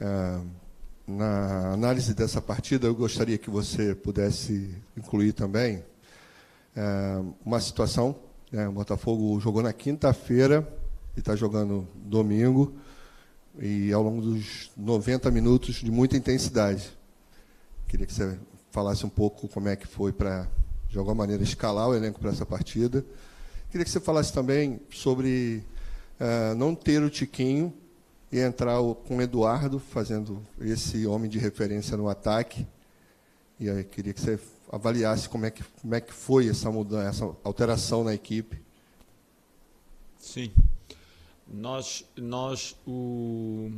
É, na análise dessa partida, eu gostaria que você pudesse incluir também é, uma situação. Né, o Botafogo jogou na quinta-feira e está jogando domingo, e ao longo dos 90 minutos de muita intensidade. Queria que você falasse um pouco como é que foi para, de alguma maneira, escalar o elenco para essa partida. Queria que você falasse também sobre uh, não ter o Tiquinho e entrar com o Eduardo, fazendo esse homem de referência no ataque. E aí queria que você avaliasse como é que, como é que foi essa mudança, essa alteração na equipe. Sim. Nós, nós o...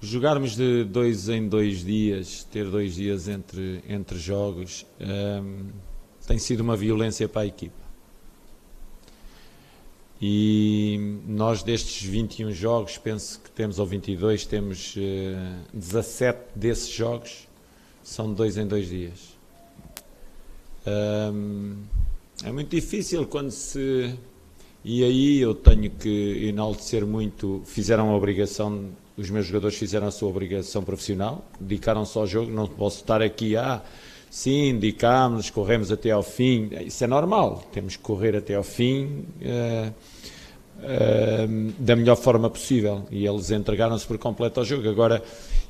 jogarmos de dois em dois dias, ter dois dias entre, entre jogos, um, tem sido uma violência para a equipa. E nós destes 21 jogos, penso que temos, ou 22, temos uh, eh, 17 desses jogos, são dois em dois dias. Um, é muito difícil quando se. E aí eu tenho que enaltecer muito. Fizeram a obrigação, os meus jogadores fizeram a sua obrigação profissional, dedicaram-se ao jogo. Não posso estar aqui, ah, sim, indicámos, corremos até ao fim. Isso é normal, temos que correr até ao fim. Uh, uh, da melhor forma possível e eles entregaram-se por completo ao jogo. Agora,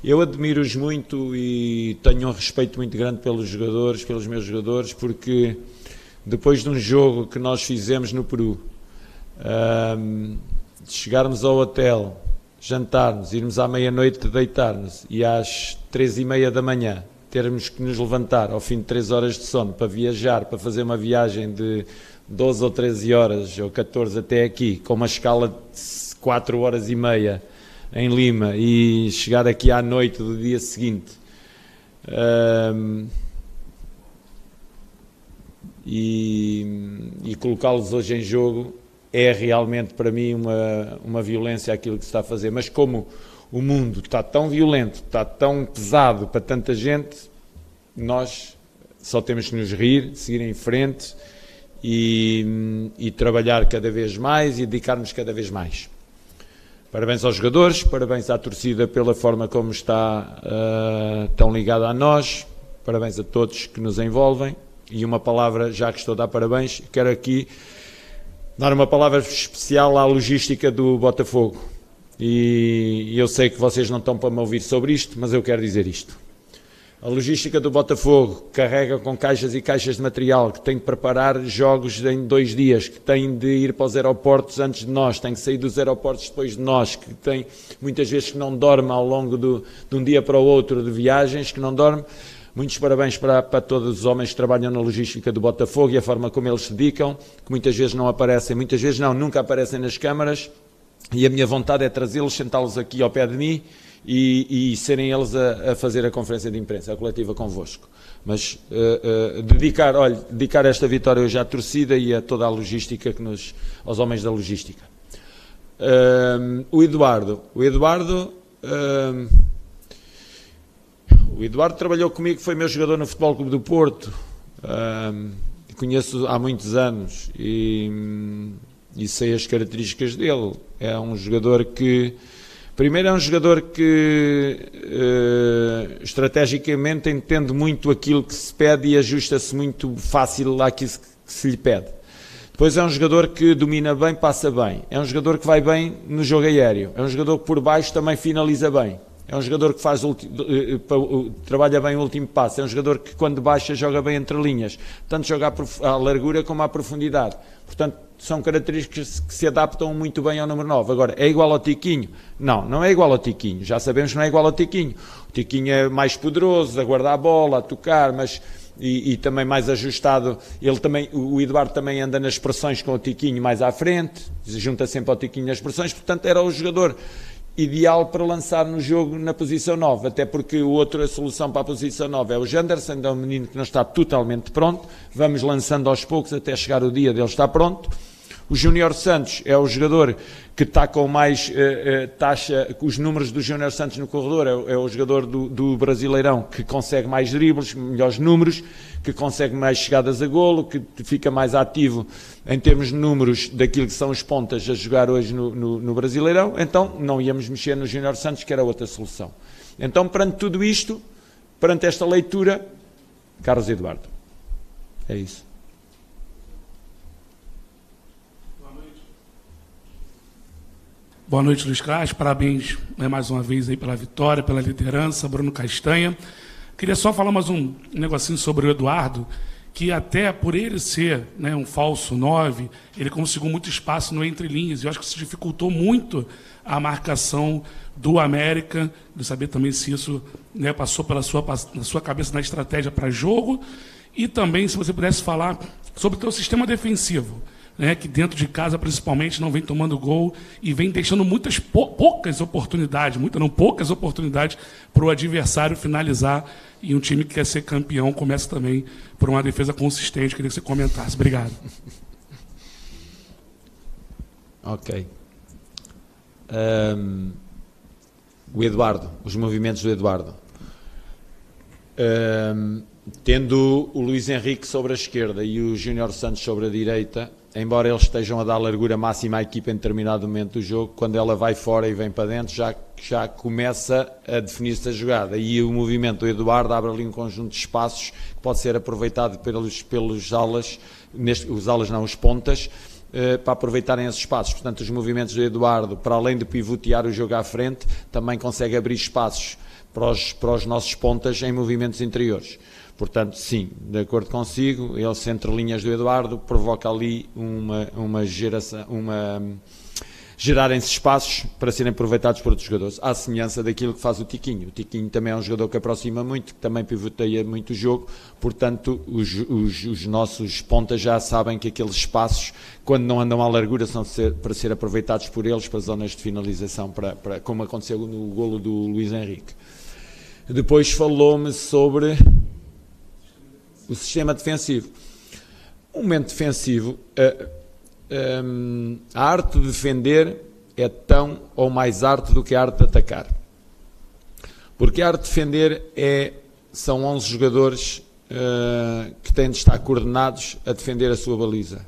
eu admiro-os muito e tenho um respeito muito grande pelos jogadores, pelos meus jogadores, porque depois de um jogo que nós fizemos no Peru, uh, chegarmos ao hotel, jantarmos, irmos à meia-noite deitar-nos e às três e meia da manhã termos que nos levantar ao fim de três horas de sono para viajar, para fazer uma viagem de 12 ou 13 horas, ou 14 até aqui, com uma escala de 4 horas e meia em Lima e chegar aqui à noite do dia seguinte. Um, e, e colocá-los hoje em jogo é realmente para mim uma, uma violência aquilo que se está a fazer. Mas como o mundo está tão violento, está tão pesado para tanta gente, nós só temos que nos rir, seguir em frente e, e trabalhar cada vez mais e dedicarmos cada vez mais. Parabéns aos jogadores, parabéns à torcida pela forma como está uh, tão ligada a nós, parabéns a todos que nos envolvem e uma palavra, já que estou a dar parabéns, quero aqui dar uma palavra especial à logística do Botafogo. E eu sei que vocês não estão para me ouvir sobre isto, mas eu quero dizer isto. A logística do Botafogo carrega com caixas e caixas de material, que tem de preparar jogos em dois dias, que tem de ir para os aeroportos antes de nós, tem que sair dos aeroportos depois de nós, que tem muitas vezes que não dorme ao longo do, de um dia para o outro de viagens, que não dorme. Muitos parabéns para, para, todos os homens que trabalham na logística do Botafogo e a forma como eles se dedicam, que muitas vezes não aparecem, muitas vezes não, nunca aparecem nas câmaras, e a minha vontade é trazê-los, sentá-los aqui ao pé de mim e, e serem eles a, a, fazer a conferência de imprensa, a coletiva convosco. Mas uh, uh, dedicar, olha, dedicar esta vitória hoje à torcida e a toda a logística que nos, aos homens da logística. Uh, o Eduardo, o Eduardo, o Eduardo trabalhou comigo, foi meu jogador no Futebol Clube do Porto, conheço há muitos anos e, e sei as características dele. É um jogador que Primeiro é um jogador que uh, estrategicamente entende muito aquilo que se pede e ajusta-se muito fácil àquilo que se lhe pede. Depois é um jogador que domina bem, passa bem. É um jogador que vai bem no jogo aéreo. É um jogador que por baixo também finaliza bem. É um jogador que faz trabalha bem o último passo. É um jogador que quando baixa joga bem entre linhas. Tanto joga à largura como à profundidade. Portanto, são características que se adaptam muito bem ao número 9. Agora, é igual ao Tiquinho? Não, não é igual ao Tiquinho. Já sabemos que não é igual ao Tiquinho. O Tiquinho é mais poderoso, a guardar a bola, a tocar, mas e, e, também mais ajustado. Ele também, o Eduardo também anda nas pressões com o Tiquinho mais à frente, junta sempre ao Tiquinho nas pressões, portanto era o jogador ideal para lançar no jogo na posição 9, até porque o outro a solução para a posição 9 é o Janderson, é um menino que não está totalmente pronto, vamos lançando aos poucos até chegar o dia dele estar pronto. O Júnior Santos é o jogador que está com mais uh, uh, taxa, os números do Júnior Santos no corredor, é, é o jogador do, do, Brasileirão que consegue mais dribles, melhores números, que consegue mais chegadas a golo, que fica mais ativo em termos de números daquilo que são os pontas a jogar hoje no, no, no Brasileirão, então não íamos mexer no Júnior Santos, que era outra solução. Então, perante tudo isto, perante esta leitura, Carlos Eduardo. É isso. Boa noite, Luiz Castro. Parabéns né, mais uma vez aí pela vitória, pela liderança. Bruno Castanha. Queria só falar mais um negocinho sobre o Eduardo, que até por ele ser né, um falso 9, ele conseguiu muito espaço no entre linhas. E eu acho que isso dificultou muito a marcação do América, de saber também se isso né, passou pela sua, na sua cabeça na estratégia para jogo. E também, se você pudesse falar sobre o seu sistema defensivo né, que dentro de casa, principalmente, não vem tomando gol e vem deixando muitas poucas oportunidades, muitas não poucas oportunidades para o adversário finalizar. E um time que quer ser campeão começa também por uma defesa consistente. Queria que você comentasse. Obrigado. Ok. Um, o Eduardo, os movimentos do Eduardo. Um, tendo o Luís Henrique sobre a esquerda e o Júnior Santos sobre a direita, embora eles estejam a dar largura máxima à equipa em determinado momento do jogo, quando ela vai fora e vem para dentro, já, já começa a definir-se a jogada. E o movimento do Eduardo abre ali um conjunto de espaços que pode ser aproveitado pelos, pelos alas, neste, os alas não, os pontas, eh, para aproveitarem esses espaços. Portanto, os movimentos do Eduardo, para além de pivotear o jogo à frente, também consegue abrir espaços para os, para os nossos pontas em movimentos interiores. Portanto, sim, de acordo consigo, ele entre linhas do Eduardo provoca ali uma, uma geração, uma gerarem-se espaços para serem aproveitados por outros jogadores, à semelhança daquilo que faz o Tiquinho. O Tiquinho também é um jogador que aproxima muito, que também pivoteia muito o jogo, portanto, os, os, os nossos pontas já sabem que aqueles espaços, quando não andam à largura, são ser, para ser aproveitados por eles para zonas de finalização, para, para, como aconteceu no golo do Luís Henrique. Depois falou-me sobre o sistema defensivo. O momento defensivo, a, a, a arte de defender é tão ou mais arte do que a arte de atacar. Porque a arte de defender é, são 11 jogadores uh, que têm de estar coordenados a defender a sua baliza.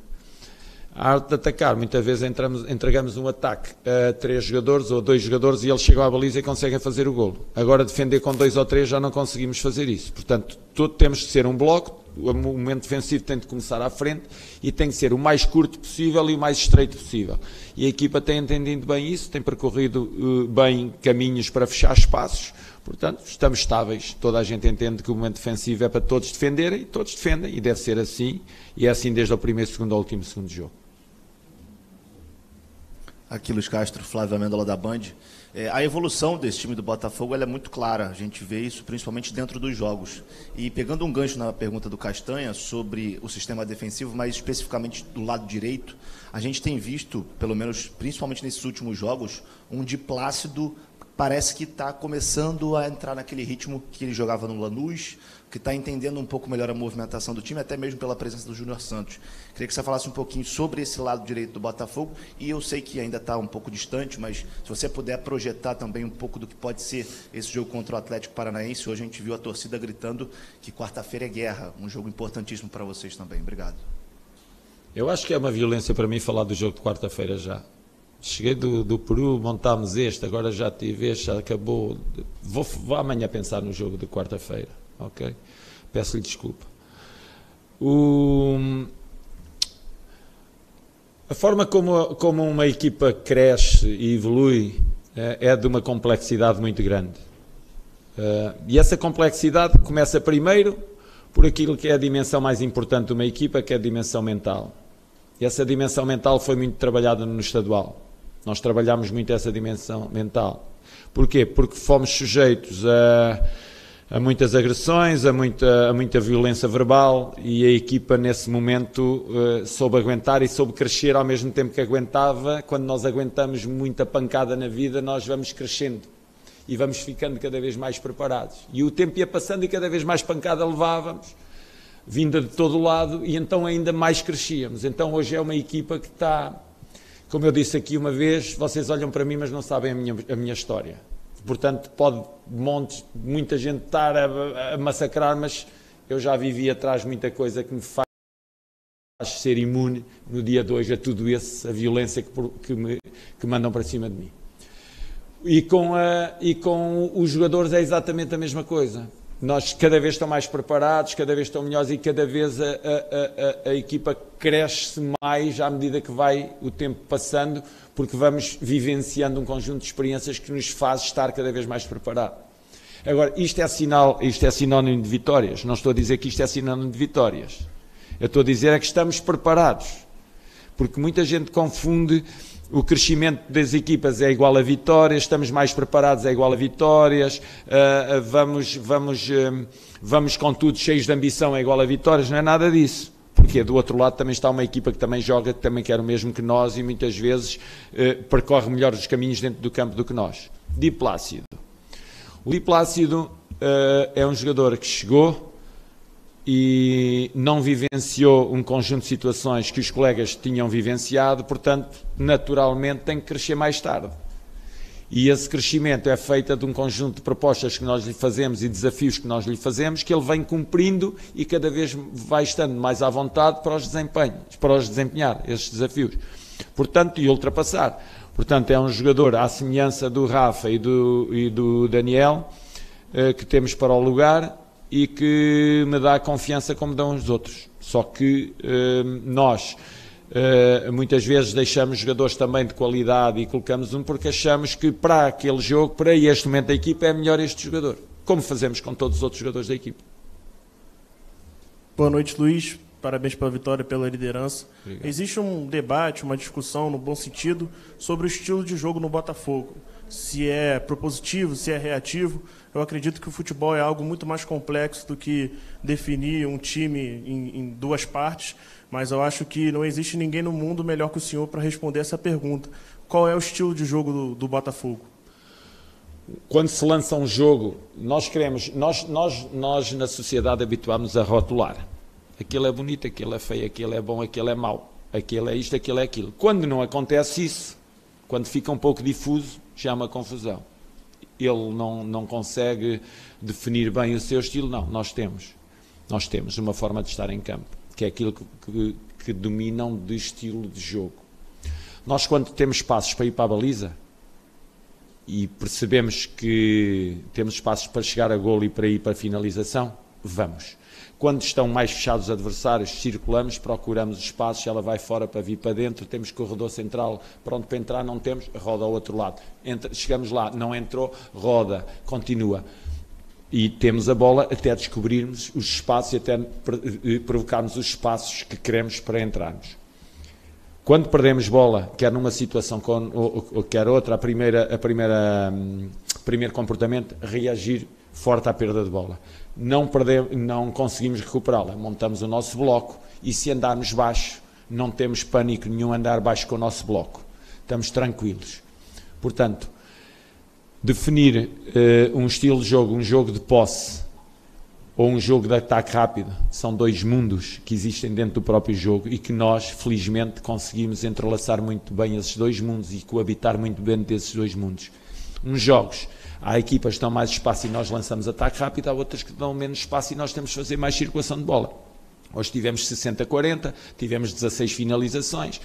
A arte de atacar, muitas vezes entramos, entregamos um ataque a três jogadores ou dois jogadores e eles chegam à baliza e conseguem fazer o golo. Agora, defender com dois ou três já não conseguimos fazer isso. Portanto, todo, temos de ser um bloco, o momento defensivo tem de começar à frente e tem de ser o mais curto possível e o mais estreito possível. E a equipa tem entendido bem isso, tem percorrido uh, bem caminhos para fechar espaços. Portanto, estamos estáveis. Toda a gente entende que o momento defensivo é para todos defenderem e todos defendem e deve ser assim. E é assim desde o primeiro segundo ao último segundo jogo. Aqui Luiz Castro, Flávio Amêndola da Band. É, a evolução desse time do Botafogo é muito clara, a gente vê isso principalmente dentro dos jogos. E pegando um gancho na pergunta do Castanha sobre o sistema defensivo, mais especificamente do lado direito, a gente tem visto, pelo menos principalmente nesses últimos jogos, um de Plácido parece que está começando a entrar naquele ritmo que ele jogava no Lanús, que está entendendo um pouco melhor a movimentação do time, até mesmo pela presença do Júnior Santos. Queria que você falasse um pouquinho sobre esse lado direito do Botafogo, e eu sei que ainda está um pouco distante, mas se você puder projetar também um pouco do que pode ser esse jogo contra o Atlético Paranaense. Hoje a gente viu a torcida gritando que quarta-feira é guerra, um jogo importantíssimo para vocês também. Obrigado. Eu acho que é uma violência para mim falar do jogo de quarta-feira já. Cheguei do, do Peru, montámos este, agora já tive este, já acabou. Vou, vou amanhã pensar no jogo de quarta-feira, ok? Peço-lhe desculpa. O, a forma como, como uma equipa cresce e evolui é, é de uma complexidade muito grande. Uh, e essa complexidade começa primeiro por aquilo que é a dimensão mais importante de uma equipa, que é a dimensão mental. E essa dimensão mental foi muito trabalhada no estadual. Nós trabalhamos muito essa dimensão mental. Porquê? Porque fomos sujeitos a, a muitas agressões, a muita, a muita violência verbal e a equipa nesse momento uh, soube aguentar e soube crescer ao mesmo tempo que aguentava. Quando nós aguentamos muita pancada na vida, nós vamos crescendo e vamos ficando cada vez mais preparados. E o tempo ia passando e cada vez mais pancada levávamos vinda de todo lado e então ainda mais crescíamos. Então hoje é uma equipa que está, como eu disse aqui uma vez, vocês olham para mim mas não sabem a minha, a minha história. Portanto, pode montes, muita gente estar a, a massacrar, mas eu já vivi atrás muita coisa que me faz ser imune no dia de hoje a tudo isso, a violência que, que, me, que mandam para cima de mim. E com, a, e com os jogadores é exatamente a mesma coisa. Nós cada vez estão mais preparados, cada vez estão melhores e cada vez a, a, a, a equipa cresce mais à medida que vai o tempo passando, porque vamos vivenciando um conjunto de experiências que nos faz estar cada vez mais preparado. Agora, isto é, sinal, isto é sinónimo de vitórias. Não estou a dizer que isto é sinónimo de vitórias. Eu estou a dizer é que estamos preparados. Porque muita gente confunde o crescimento das equipas é igual a vitórias, estamos mais preparados é igual a vitórias, uh, vamos, vamos, uh, vamos com tudo cheios de ambição é igual a vitórias, não é nada disso. Porque do outro lado também está uma equipa que também joga, que também quer o mesmo que nós e muitas vezes uh, percorre melhor os caminhos dentro do campo do que nós. Diplácido. O Diplácido é um jogador que chegou, e não vivenciou um conjunto de situações que os colegas tinham vivenciado, portanto, naturalmente tem que crescer mais tarde. E esse crescimento é feito de um conjunto de propostas que nós lhe fazemos e desafios que nós lhe fazemos, que ele vem cumprindo e cada vez vai estando mais à vontade para os desempenhos, para os desempenhar esses desafios. Portanto, e ultrapassar. Portanto, é um jogador à semelhança do Rafa e do, e do Daniel, eh, que temos para o lugar, e que me dá confiança como dão os outros. Só que uh, nós uh, muitas vezes deixamos jogadores também de qualidade e colocamos um porque achamos que para aquele jogo, para este momento da equipa, é melhor este jogador. Como fazemos com todos os outros jogadores da equipa. Boa noite, Luiz. Parabéns pela vitória, pela liderança. Obrigado. Existe um debate, uma discussão, no bom sentido, sobre o estilo de jogo no Botafogo. Se é propositivo, se é reativo. Eu acredito que o futebol é algo muito mais complexo do que definir um time em, em duas partes, mas eu acho que não existe ninguém no mundo melhor que o senhor para responder essa pergunta. Qual é o estilo de jogo do, do Botafogo? Quando se lança um jogo, nós queremos, nós, nós, nós na sociedade habituamos a rotular. Aquilo é bonito, aquilo é feio, aquilo é bom, aquilo é mau, aquilo é isto, aquilo é aquilo. Quando não acontece isso, quando fica um pouco difuso, já é uma confusão ele não, não consegue definir bem o seu estilo. Não, nós temos. Nós temos uma forma de estar em campo, que é aquilo que, que, que dominam de estilo de jogo. Nós, quando temos espaços para ir para a baliza e percebemos que temos espaços para chegar a golo e para ir para a finalização, vamos. Quando estão mais fechados os adversários, circulamos, procuramos espaços, ela vai fora para vir para dentro, temos corredor central pronto para entrar, não temos, roda ao outro lado. Entra, chegamos lá, não entrou, roda, continua. E temos a bola até descobrirmos os espaços e até eh, provocarmos os espaços que queremos para entrarmos. Quando perdemos bola, quer numa situação, com, ou, ou, quer outra, a primeira, a primeira, um, primeiro comportamento, reagir forte à perda de bola não, perdemos, não conseguimos recuperá-la. Montamos o nosso bloco e se andarmos baixo, não temos pânico nenhum andar baixo com o nosso bloco. Estamos tranquilos. Portanto, definir uh, um estilo de jogo, um jogo de posse ou um jogo de ataque rápido, são dois mundos que existem dentro do próprio jogo e que nós, felizmente, conseguimos entrelaçar muito bem esses dois mundos e coabitar muito bem desses dois mundos. Uns jogos Há equipas que dão mais espaço e nós lançamos ataque rápido, há outras que dão menos espaço e nós temos que fazer mais circulação de bola. Hoje tivemos 60-40, tivemos 16 finalizações.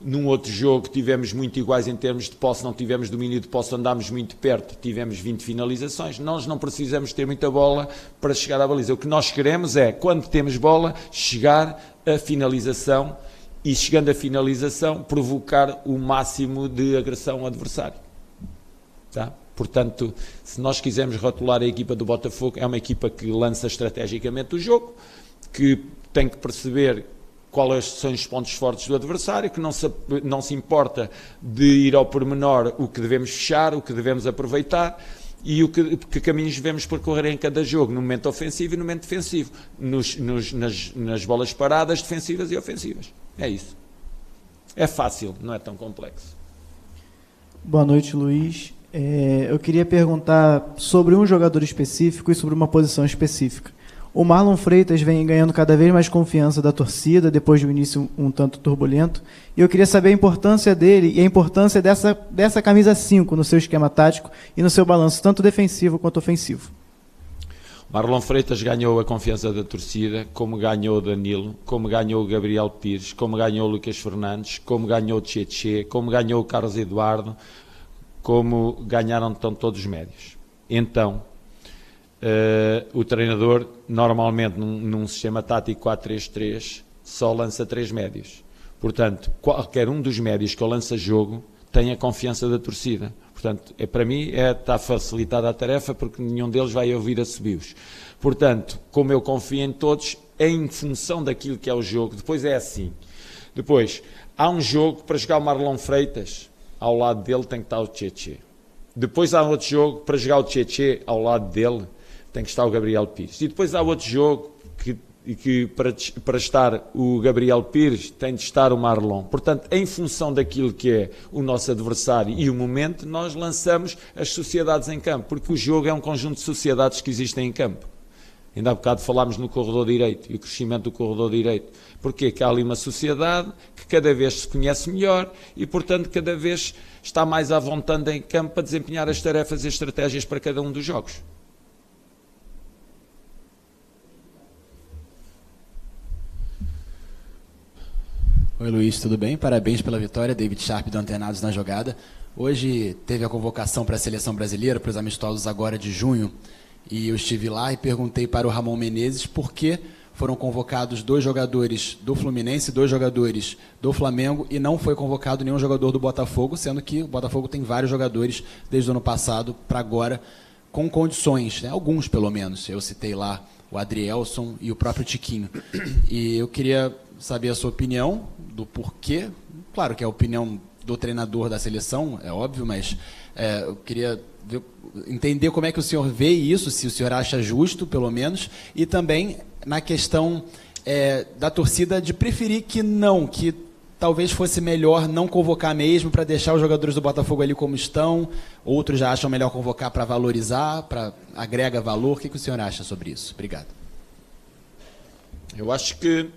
Num outro jogo tivemos muito iguais em termos de posse, não tivemos domínio de posse, andámos muito perto, tivemos 20 finalizações. Nós não precisamos ter muita bola para chegar à baliza. O que nós queremos é, quando temos bola, chegar à finalização e, chegando à finalização, provocar o máximo de agressão ao adversário. Tá? Portanto, se nós quisermos rotular a equipa do Botafogo, é uma equipa que lança estrategicamente o jogo, que tem que perceber quais são os pontos fortes do adversário, que não se, não se importa de ir ao pormenor o que devemos fechar, o que devemos aproveitar e o que, que caminhos devemos percorrer em cada jogo, no momento ofensivo e no momento defensivo, nos, nos, nas, nas bolas paradas, defensivas e ofensivas. É isso. É fácil, não é tão complexo. Boa noite, Luiz. É, eu queria perguntar sobre um jogador específico e sobre uma posição específica. O Marlon Freitas vem ganhando cada vez mais confiança da torcida, depois de um início um tanto turbulento. E eu queria saber a importância dele e a importância dessa, dessa camisa 5 no seu esquema tático e no seu balanço, tanto defensivo quanto ofensivo. Marlon Freitas ganhou a confiança da torcida, como ganhou Danilo, como ganhou Gabriel Pires, como ganhou Lucas Fernandes, como ganhou Tchê, como ganhou Carlos Eduardo, como ganharam então todos os médios. Então, uh, o treinador, normalmente num, num sistema tático 4-3-3, só lança três médios. Portanto, qualquer um dos médios que eu lança jogo tem a confiança da torcida. Portanto, é, para mim é, está facilitada a tarefa porque nenhum deles vai ouvir a subios. Portanto, como eu confio em todos, em função daquilo que é o jogo, depois é assim. Depois, há um jogo para jogar o Marlon Freitas, ao lado dele tem que estar o Tchê. Depois há outro jogo para jogar o Tchê, ao lado dele tem que estar o Gabriel Pires. E depois há outro jogo que que para, para estar o Gabriel Pires tem de estar o Marlon. Portanto, em função daquilo que é o nosso adversário e o momento, nós lançamos as sociedades em campo, porque o jogo é um conjunto de sociedades que existem em campo. Ainda há bocado falámos no corredor direito e o crescimento do corredor direito. Porquê? Que há ali uma sociedade que cada vez se conhece melhor e, portanto, cada vez está mais à vontade em campo para desempenhar as tarefas e estratégias para cada um dos jogos. Oi Luiz, tudo bem? Parabéns pela vitória, David Sharp do Antenados na jogada. Hoje teve a convocação para a seleção brasileira, para os amistosos agora de junho, e eu estive lá e perguntei para o Ramon Menezes por que foram convocados dois jogadores do Fluminense, dois jogadores do Flamengo e não foi convocado nenhum jogador do Botafogo, sendo que o Botafogo tem vários jogadores desde o ano passado para agora com condições, né? alguns pelo menos. Eu citei lá o Adrielson e o próprio Tiquinho. E eu queria saber a sua opinião do porquê. Claro que é a opinião do treinador da seleção, é óbvio, mas é, eu queria ver, entender como é que o senhor vê isso, se o senhor acha justo, pelo menos, e também na questão é, da torcida de preferir que não, que talvez fosse melhor não convocar mesmo para deixar os jogadores do Botafogo ali como estão. Outros já acham melhor convocar para valorizar, para agrega valor. O que, que o senhor acha sobre isso? Obrigado. Eu acho que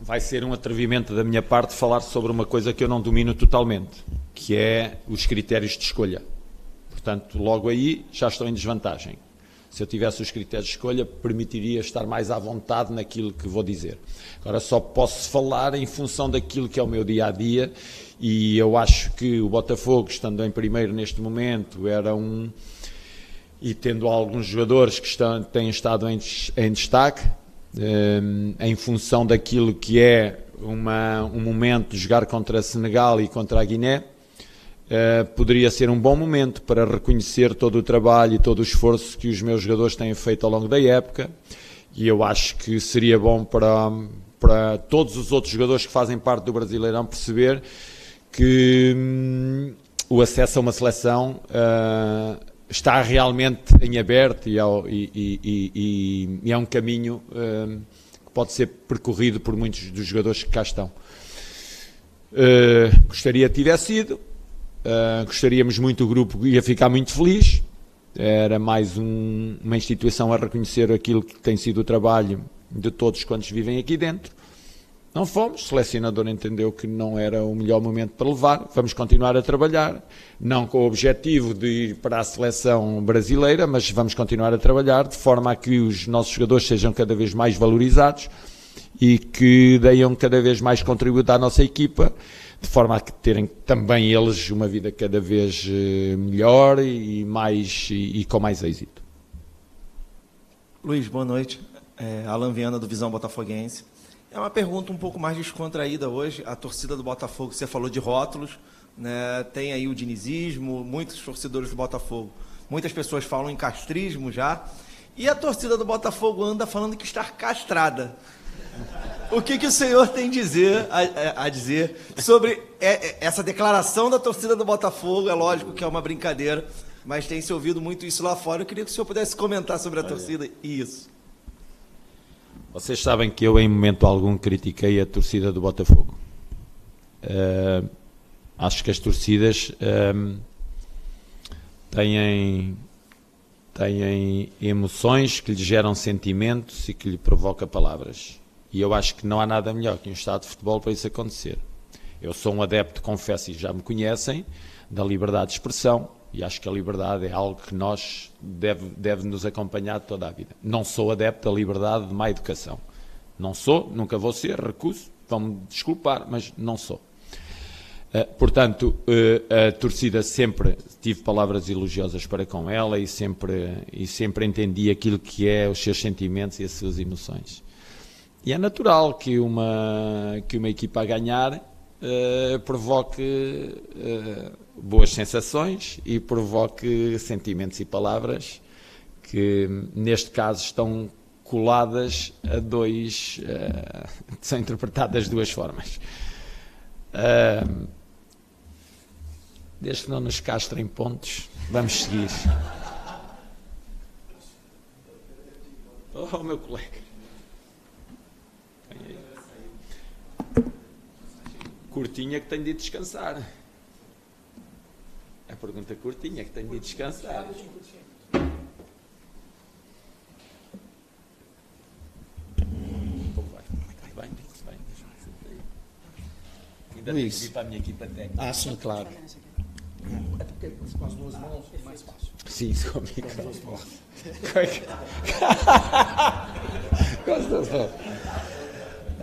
vai ser um atrevimento da minha parte falar sobre uma coisa que eu não domino totalmente, que é os critérios de escolha. Portanto, logo aí já estou em desvantagem. Se eu tivesse os critérios de escolha, permitiria estar mais à vontade naquilo que vou dizer. Agora só posso falar em função daquilo que é o meu dia a dia e eu acho que o Botafogo, estando em primeiro neste momento, era um. E tendo alguns jogadores que estão, têm estado em, em destaque, um, em função daquilo que é uma, um momento de jogar contra Senegal e contra a Guiné, uh, poderia ser um bom momento para reconhecer todo o trabalho e todo o esforço que os meus jogadores têm feito ao longo da época. E eu acho que seria bom para, para todos os outros jogadores que fazem parte do Brasileirão perceber que hum, o acesso a uma seleção uh, está realmente em aberto e, e, e, e é um caminho uh, que pode ser percorrido por muitos dos jogadores que cá estão. Uh, gostaria que tivesse sido, uh, gostaríamos muito, o grupo ia ficar muito feliz, era mais um, uma instituição a reconhecer aquilo que tem sido o trabalho de todos quantos vivem aqui dentro. Não fomos, o selecionador entendeu que não era o melhor momento para levar, vamos continuar a trabalhar, não com o objetivo de ir para a seleção brasileira, mas vamos continuar a trabalhar de forma a que os nossos jogadores sejam cada vez mais valorizados e que deem cada vez mais contributo à nossa equipa, de forma a que terem também eles uma vida cada vez eh, melhor e, mais, e, com mais êxito. Luiz, boa noite. É, Alan Viana, do Visão Botafoguense. É uma pergunta um pouco mais descontraída hoje. A torcida do Botafogo, você falou de rótulos, né? tem aí o dinizismo, muitos torcedores do Botafogo. Muitas pessoas falam em castrismo já. E a torcida do Botafogo anda falando que está castrada. O que, que o senhor tem dizer, a, a dizer sobre é, é, essa declaração da torcida do Botafogo? É lógico que é uma brincadeira, mas tem se ouvido muito isso lá fora. Eu queria que o senhor pudesse comentar sobre a torcida e isso. Vocês sabem que eu, em momento algum, critiquei a torcida do Botafogo. Uh, acho que as torcidas uh, têm, têm emoções que lhe geram sentimentos e que lhe provoca palavras. E eu acho que não há nada melhor que um estado de futebol para isso acontecer. Eu sou um adepto, confesso, e já me conhecem, da liberdade de expressão, e acho que a liberdade é algo que nós deve, deve nos acompanhar toda a vida. Não sou adepto da liberdade de má educação. Não sou, nunca vou ser, recuso, vão-me desculpar, mas não sou. Uh, portanto, uh, a torcida sempre tive palavras elogiosas para com ela e sempre, e sempre entendi aquilo que é os seus sentimentos e as suas emoções. E é natural que uma, que uma equipa a ganhar uh, provoque boas sensações e provoque sentimentos e palavras que, neste caso, estão coladas a dois. Uh, são interpretadas de duas formas. Uh, desde que não nos castrem pontos, vamos seguir. Oh, meu colega. Curtinha que tenho de descansar. A pergunta curtinha que tenho de descansar. Ainda Luiz. tenho que para a minha equipa técnica. Ah, sim, claro. É porque com as duas mãos é mais fácil. Sim, comigo. Com as duas mãos. com as duas mãos.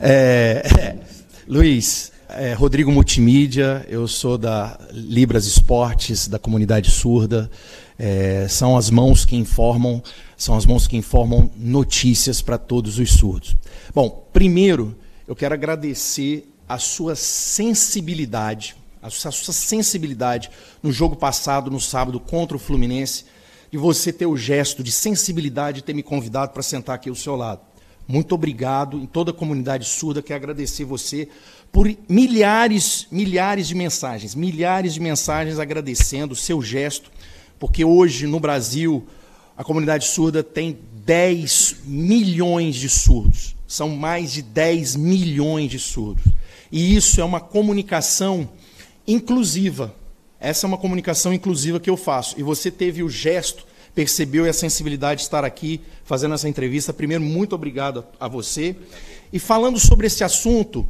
É, é, Luiz, é, Rodrigo Multimídia, eu sou da Libras Esportes, da comunidade surda. É, são as mãos que informam, são as mãos que informam notícias para todos os surdos. Bom, primeiro eu quero agradecer a sua sensibilidade, a sua, a sua sensibilidade no jogo passado, no sábado, contra o Fluminense, de você ter o gesto de sensibilidade de ter me convidado para sentar aqui ao seu lado. Muito obrigado, em toda a comunidade surda, quero agradecer você por milhares, milhares de mensagens, milhares de mensagens agradecendo o seu gesto, porque hoje no Brasil a comunidade surda tem 10 milhões de surdos. São mais de 10 milhões de surdos. E isso é uma comunicação inclusiva. Essa é uma comunicação inclusiva que eu faço. E você teve o gesto, percebeu a sensibilidade de estar aqui fazendo essa entrevista. Primeiro, muito obrigado a você. E falando sobre esse assunto,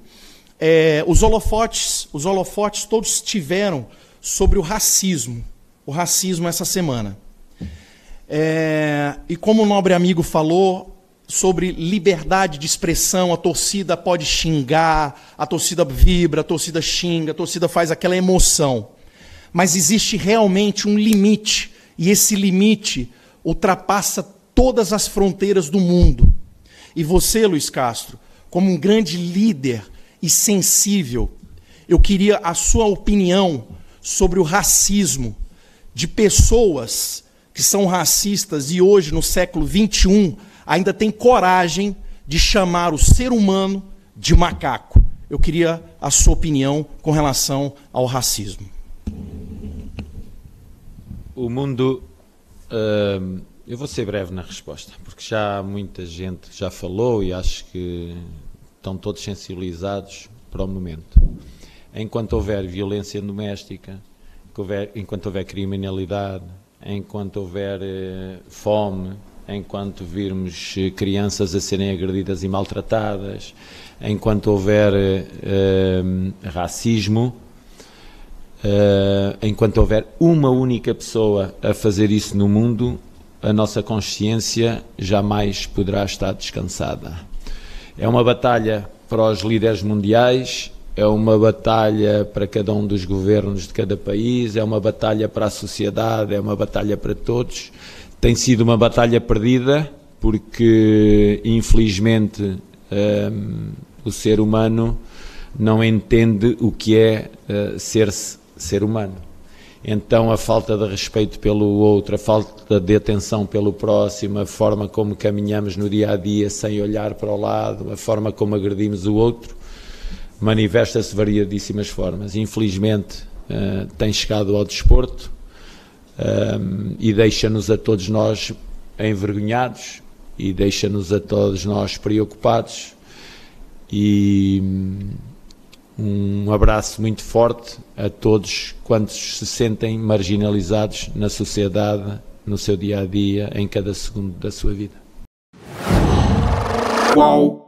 é, os holofotes, os holofotes todos tiveram sobre o racismo, o racismo essa semana. É, e como o nobre amigo falou sobre liberdade de expressão, a torcida pode xingar, a torcida vibra, a torcida xinga, a torcida faz aquela emoção. Mas existe realmente um limite, e esse limite ultrapassa todas as fronteiras do mundo. E você, Luiz Castro, como um grande líder e sensível. Eu queria a sua opinião sobre o racismo de pessoas que são racistas e hoje, no século 21, ainda têm coragem de chamar o ser humano de macaco. Eu queria a sua opinião com relação ao racismo. O mundo. Uh, eu vou ser breve na resposta, porque já muita gente já falou e acho que estão todos sensibilizados para o momento. Enquanto houver violência doméstica, enquanto houver criminalidade, enquanto houver eh, fome, enquanto virmos eh, crianças a serem agredidas e maltratadas, enquanto houver eh racismo, eh, enquanto houver uma única pessoa a fazer isso no mundo, a nossa consciência jamais poderá estar descansada. É uma batalha para os líderes mundiais, é uma batalha para cada um dos governos de cada país, é uma batalha para a sociedade, é uma batalha para todos. Tem sido uma batalha perdida, porque infelizmente um, o ser humano não entende o que é uh, ser ser humano. Então, a falta de respeito pelo outro, a falta de atenção pelo próximo, a forma como caminhamos no dia a dia sem olhar para o lado, a forma como agredimos o outro, manifesta-se variadíssimas formas. Infelizmente, uh, tem chegado ao desporto uh, e deixa-nos a todos nós envergonhados e deixa-nos a todos nós preocupados. E um abraço muito forte a todos quantos se sentem marginalizados na sociedade no seu dia a dia, em cada segundo da sua vida. Qual